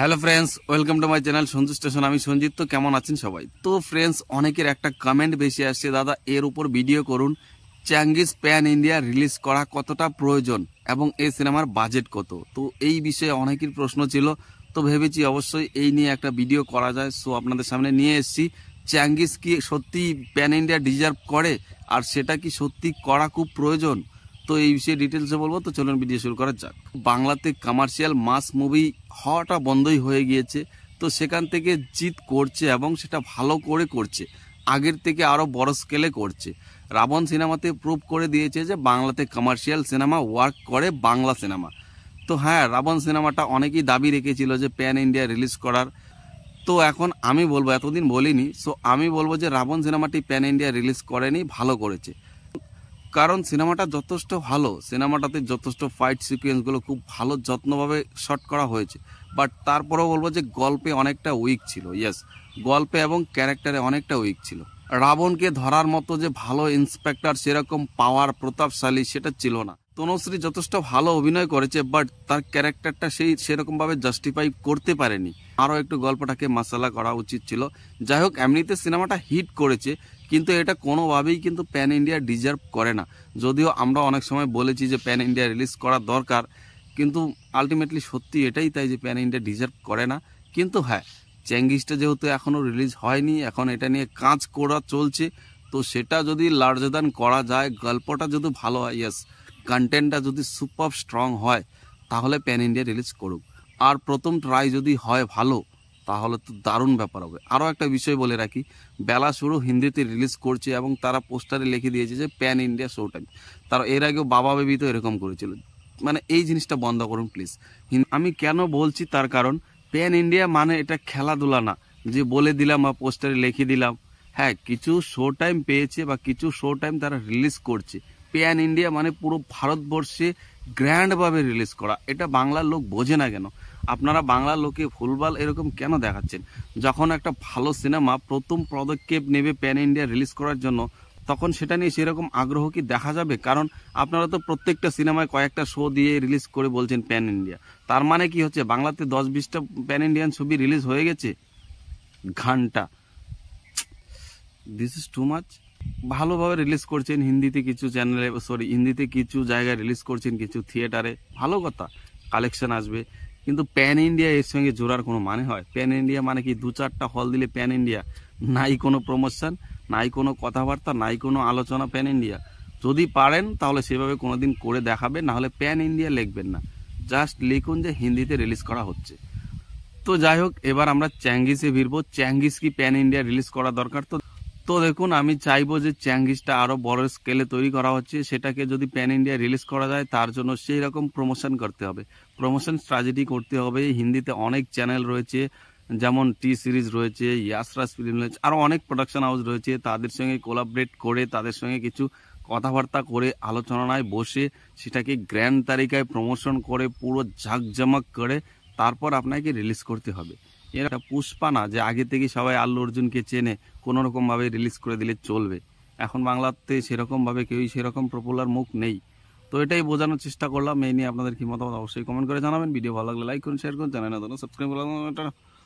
Hello friends welcome to my channel Sanju station আমি সঞ্জিত, তো কেমন আছেন সবাই? তো ফ্রেন্ডস অনেকের একটা কমেন্ট বেশি আসছে। দাদা, এর উপর ভিডিও করুন। চ্যাঙ্গিস প্যান ইন্ডিয়া রিলিজ করা কতটা প্রয়োজন এবং এই সিনেমার বাজেট কত? তো, এই বিষয়ে অনেকের প্রশ্ন ছিল। তো, ভেবেছি অবশ্যই এই নিয়ে একটা ভিডিও করা যায়। সো আপনাদের সামনে নিয়ে এসেছি। চ্যাঙ্গিস কি সত্যি প্যান ইন্ডিয়া ডিজার্ভ করে? আর সেটা কি সত্যি করা খুব প্রয়োজন? তো এই বিষয়ে ডিটেলসে বলব। তো চলুন ভিডিও শুরু করা যাক। বাংলাতে কমার্শিয়াল মাস মুভি হওয়াটা বন্ধই হয়ে গিয়েছে। তো সেখান থেকে জিত করছে এবং সেটা ভালো করে করছে। আগের থেকে আরও বড় স্কেলে করছে। রাবণ সিনেমাতে প্রুভ করে দিয়েছে যে বাংলাতে কমার্শিয়াল সিনেমা ওয়ার্ক করে বাংলা সিনেমা তো হ্যাঁ রাবণ সিনেমাটা অনেকেই দাবি রেখেছিল যে প্যান ইন্ডিয়া রিলিজ করার। তো এখন আমি বলব, এতদিন বলিনি। সো আমি বলব যে রাবণ সিনেমাটি প্যান ইন্ডিয়া রিলিজ করেনি, ভালো করেছে। কারণ সিনেমাটা যথেষ্ট ভালো। সিনেমাটাতে যথেষ্ট ফাইট সিকোয়েন্সগুলো খুব ভালো যত্নভাবে শট করা হয়েছে। বাট তারপরেও বলব যে গল্পে অনেকটা উইক ছিল ইয়েস গল্পে এবং ক্যারেক্টারে অনেকটা উইক ছিল। রাবণকে ধরার মতো যে ভালো ইন্সপেক্টর সেরকম পাওয়ার প্রতাপশালী সেটা ছিল না। তনুশ্রী যথেষ্ট ভালো অভিনয় করেছে বাট তার ক্যারেক্টারটা সেই সেরকমভাবে জাস্টিফাই করতে পারেনি। আরও একটু গল্পটাকে মাসালা করা উচিত ছিল। যাই হোক, এমনিতে সিনেমাটা হিট করেছে। কিন্তু এটা কোনোভাবেই কিন্তু প্যান ইন্ডিয়া ডিজার্ভ করে না। যদিও আমরা অনেক সময় বলেছি যে প্যান ইন্ডিয়া রিলিজ করা দরকার, কিন্তু আলটিমেটলি সত্যি এটাই তাই যে প্যান ইন্ডিয়া ডিজার্ভ করে না। কিন্তু হ্যাঁ চ্যাঙ্গিসটা যেহেতু এখনও রিলিজ হয়নি, এখন এটা নিয়ে কাজ করা চলছে, তো সেটা যদি লার্জার দ্যান করা যায়, গল্পটা যদি ভালো হয় ইয়েস কন্টেন্টটা যদি সুপার স্ট্রং হয়, তাহলে প্যান ইন্ডিয়া রিলিজ করুক। আর প্রথম ট্রাই যদি হয় ভালো তাহলে তো দারুণ ব্যাপার হবে। আরও একটা বিষয় বলে রাখি, বেলা শুরু হিন্দিতে রিলিজ করছে এবং তারা পোস্টারে লিখে দিয়েছে যে প্যান ইন্ডিয়া শো টাইম তারা এর আগেও বাবা বেবি তো এরকম করেছিল। মানে এই জিনিসটা বন্ধ করুন প্লিজ আমি কেন বলছি তার কারণ প্যান ইন্ডিয়া মানে এটা খেলাধুলা না। যে বলে দিলাম বা পোস্টারে লিখে দিলাম হ্যাঁ কিছু শো টাইম পেয়েছে বা কিছু শো টাইম তারা রিলিজ করছে। প্যান ইন্ডিয়া মানে পুরো ভারতবর্ষে গ্র্যান্ডভাবে রিলিজ করা, এটা বাংলার লোক বোঝে না কেন? আপনারা বাংলার লোকে ফুলবাল এরকম কেন দেখাচ্ছেন? যখন একটা ভালো সিনেমা প্রথম পদক্ষেপ নেবে প্যান ইন্ডিয়া রিলিজ করার জন্য, তখন সেটা নিয়ে সেরকম আগ্রহ কি দেখা যাবে? কারণ আপনারা তো প্রত্যেকটা সিনেমায় কয়েকটা শো দিয়ে রিলিজ করে বলছেন প্যান ইন্ডিয়া তার মানে কি হচ্ছে, বাংলাতে দশ বিশটা প্যান ইন্ডিয়ান ছবি রিলিজ হয়ে গেছে? ঘণ্টা। দিস ইজ টু মাচ ভালোভাবে রিলিজ করছেন হিন্দিতে কিছু চ্যানেলে সরি হিন্দিতে কিছু জায়গায় রিলিজ করছেন কিছু থিয়েটারে ভালো কথা কালেকশন আসবে। কিন্তু প্যান ইন্ডিয়া এর সঙ্গে জোড়ার কোনো মানে হয়? প্যান ইন্ডিয়া মানে কি? দু চারটা হল দিলে প্যান ইন্ডিয়া নাই কোনো প্রমোশন নাই কোনো কথাবার্তা, নাই কোনো আলোচনা প্যান ইন্ডিয়া যদি পারেন, তাহলে সেভাবে কোনো দিন করে দেখাবেন নাহলে প্যান ইন্ডিয়া লিখবেন না। জাস্ট লিখুন যে হিন্দিতে রিলিজ করা হচ্ছে। তো যাই হোক, এবার আমরা চ্যাঙ্গিসে ভিড়বো। চ্যাঙ্গিস কি প্যান ইন্ডিয়া রিলিজ করা দরকার? তো তো দেখুন, আমি চাইব যে চ্যাঙ্গিসটা আরও বড় স্কেলে তৈরি করা হচ্ছে, সেটাকে যদি প্যান ইন্ডিয়া রিলিজ করা যায়, তার জন্য সেই রকম প্রমোশন করতে হবে। প্রমোশন স্ট্র্যাটেজি করতে হবে। হিন্দিতে অনেক চ্যানেল রয়েছে, যেমন টি সিরিজ রয়েছে ইয়াসরাজ ফিল্ম রয়েছে আরও অনেক প্রোডাকশন হাউস রয়েছে। তাদের সঙ্গে কোলাবরেট করে, তাদের সঙ্গে কিছু কথাবার্তা করে, আলোচনায় বসে, সেটাকে গ্র্যান্ড তালিকায় প্রমোশন করে, পুরো ঝাঁকঝামাক করে, তারপর আপনাকে রিলিজ করতে হবে। এর একটা পুষ্পা না যে আগে থেকে সবাই আল্লু অর্জুনকে চেনে কোনো রকমভাবে রিলিজ করে দিলে চলবে। এখন বাংলাতে সেরকমভাবে কেউই সেরকম পপুলার মুখ নেই। তো এটাই বোঝানোর চেষ্টা করলাম, এই নিয়ে আপনাদের কি মতামত অবশ্যই কমেন্ট করে জানাবেন। ভিডিও ভালো লাগলে লাইক করুন শেয়ার করুন না সাবস্ক্রাইব করুন